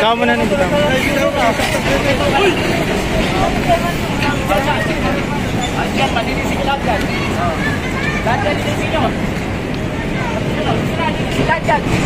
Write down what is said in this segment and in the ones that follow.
Kamu mana nih kita? Ajar itu.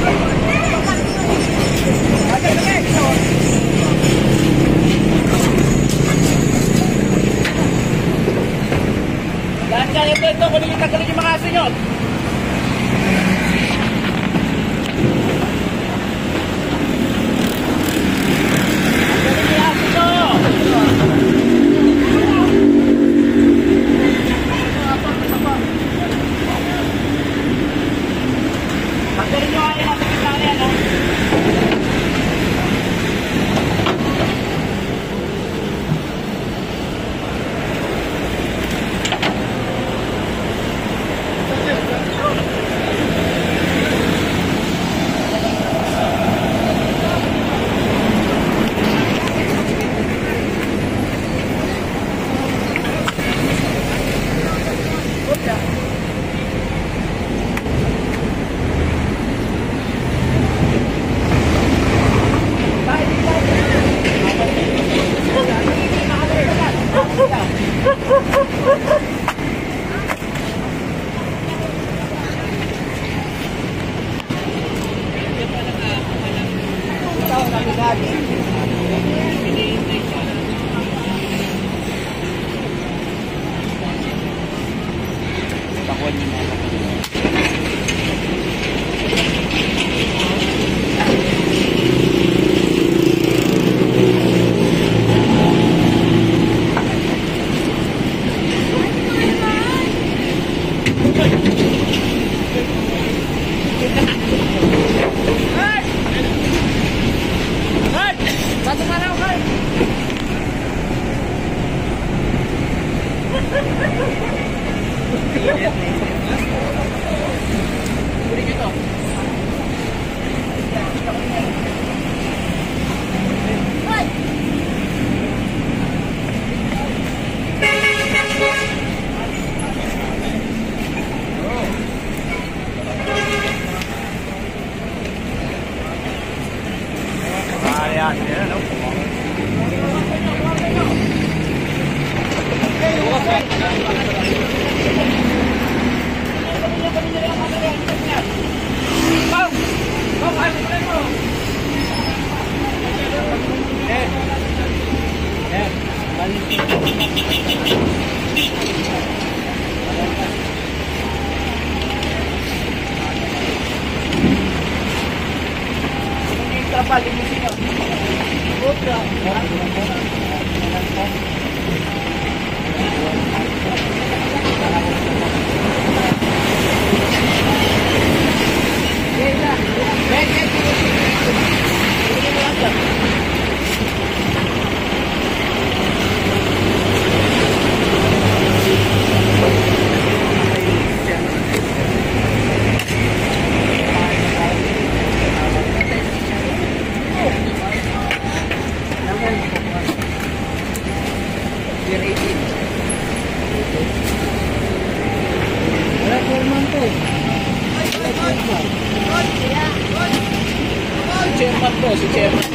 chairman po, si chairman.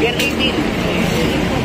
Year 18.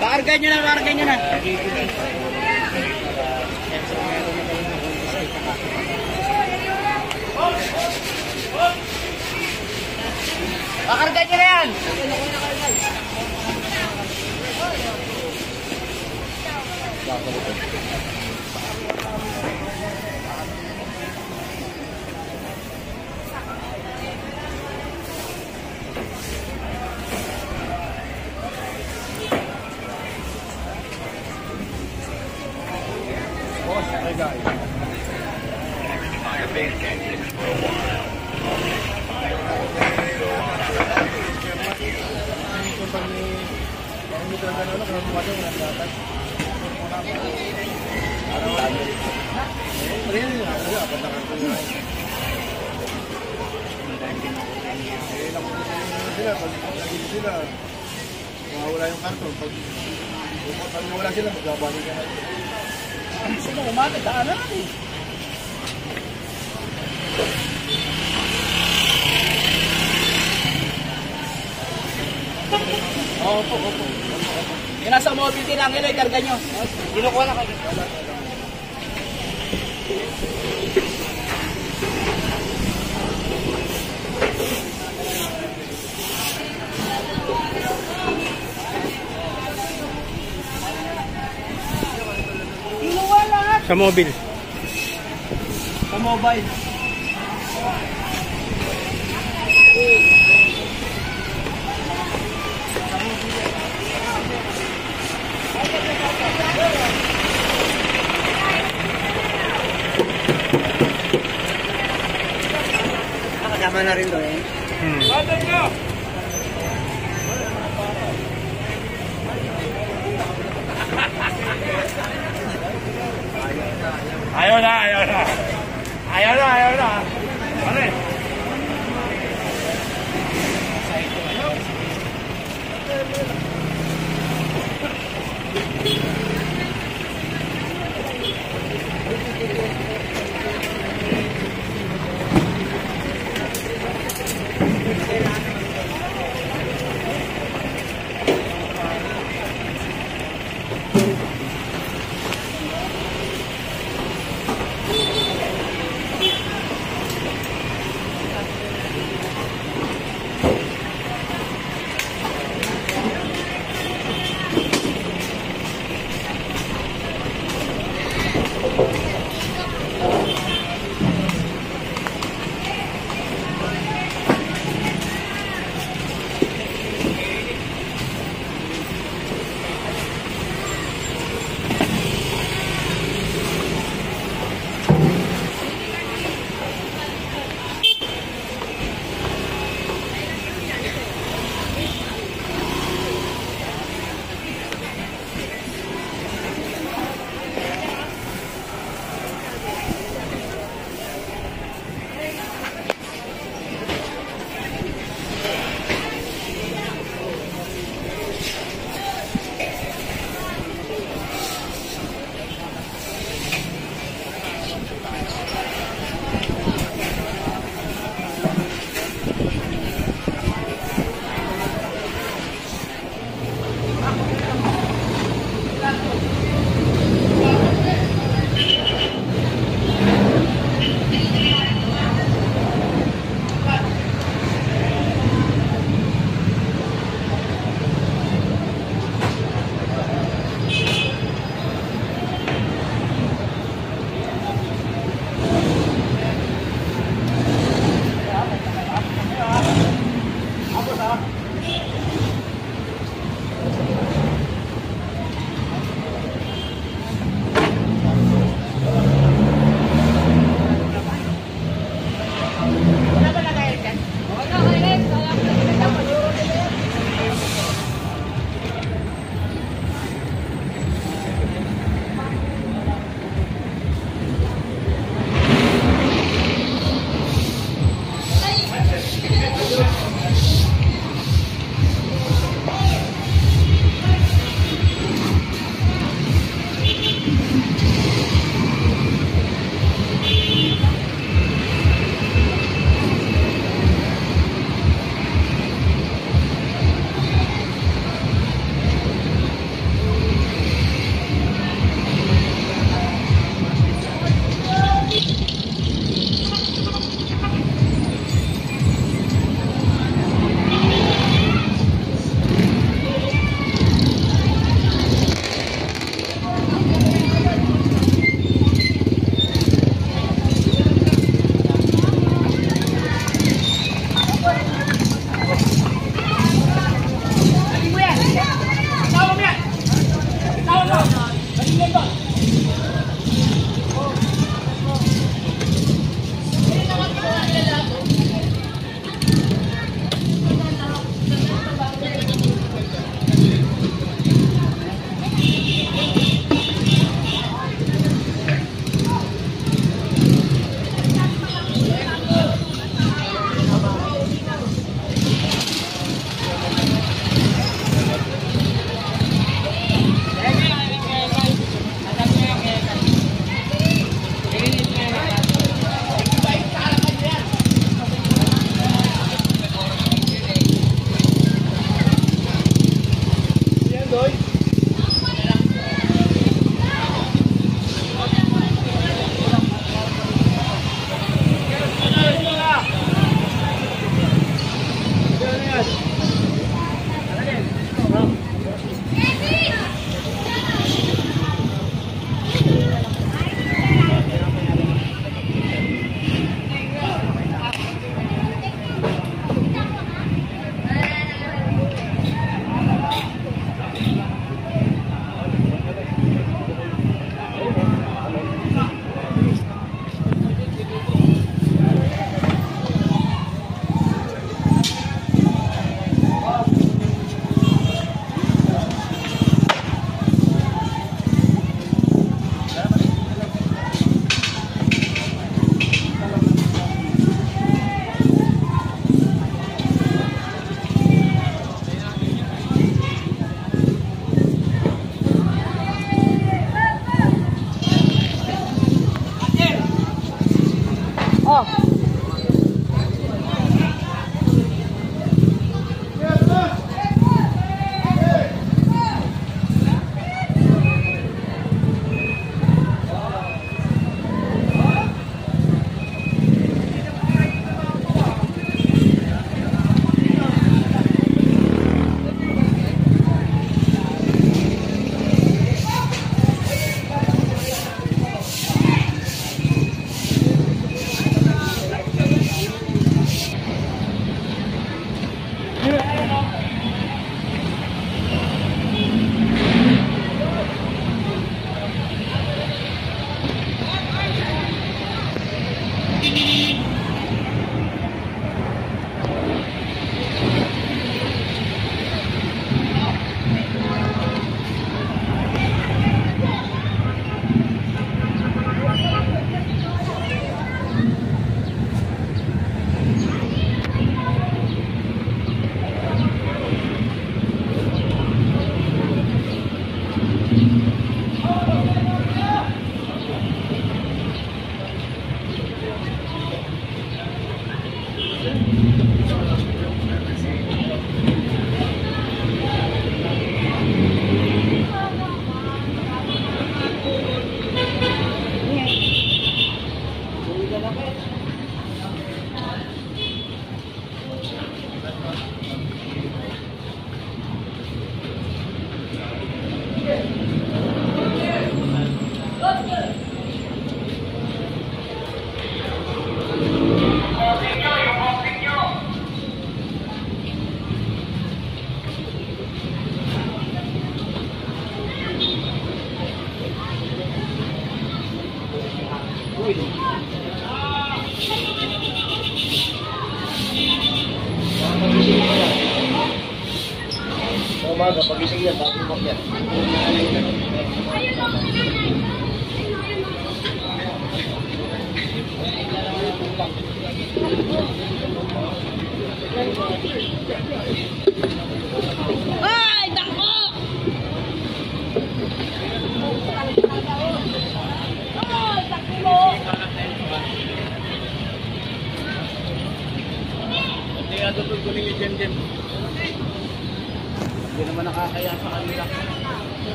Pakarga nyo na, pakarga nyo na. Pakarga nyo na yan. Sila, pag nandito sila, mawawala yung karton. Pag, mawala sila, magbabalik ka na. Sino umaga, daanan natin. Opo, opo. Yung nasa mobile din ang ilo, ikarga nyo. Kinukuha na kayo. Sa mobile. Sa mobile. Nakasama na rin doon 아연아 아연아 아연아 아연아 안해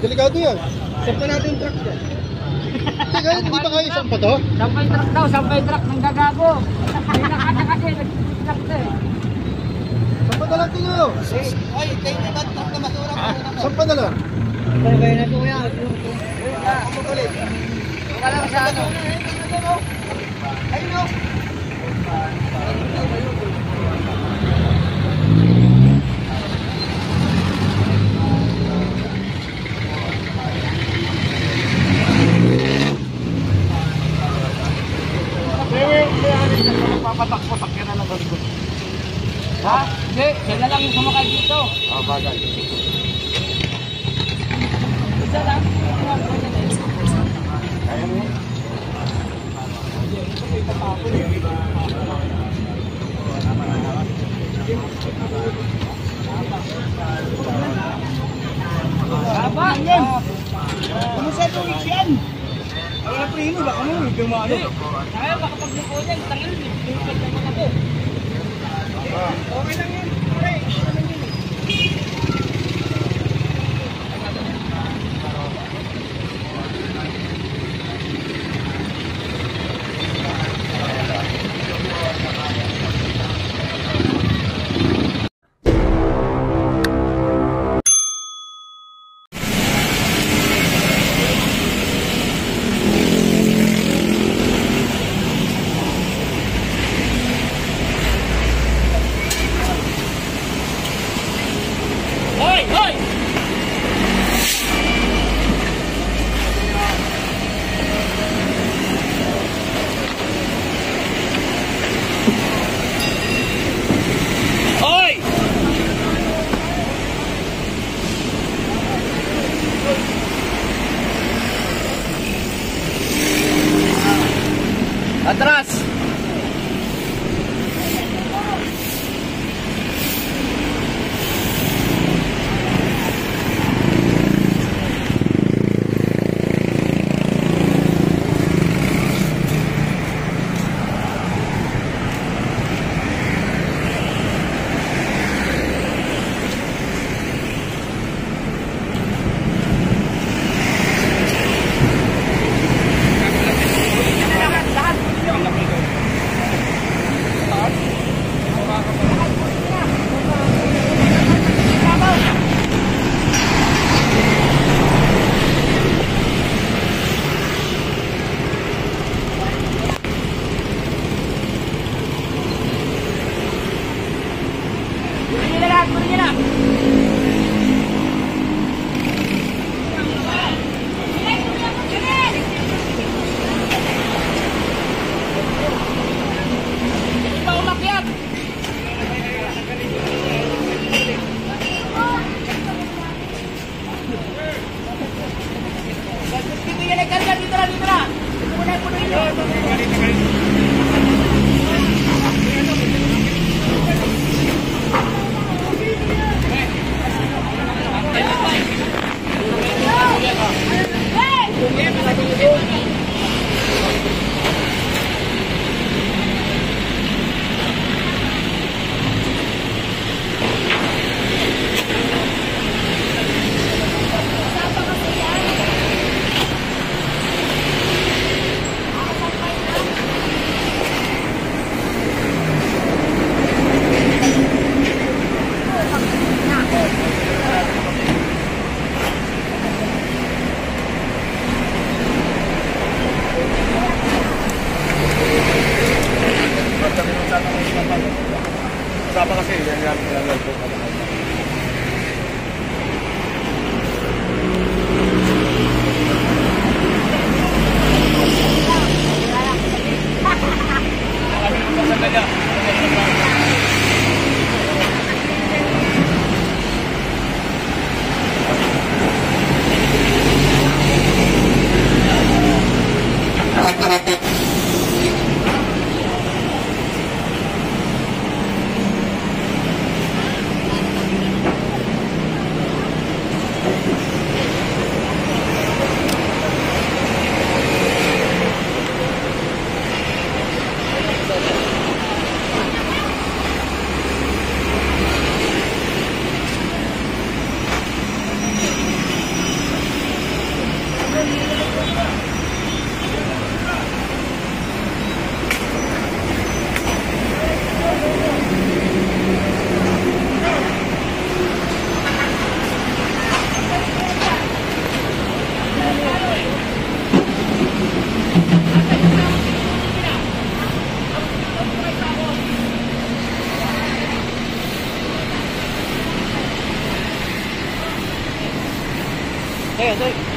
Delikado yan. Sakpan natin yung truck dyan. Hindi kaya, hindi ba kayo isang pa to? Sampay truck daw, sampay truck ng gagago. May nakata kasi, nag-truck to eh. Sakpan na lang nyo. Oy, tayo na ba truck na masura ko? Sakpan na lang. Bagay na to kuya. Wala lang sa ano. Ayun o. Papatakbo, 然发下哎，对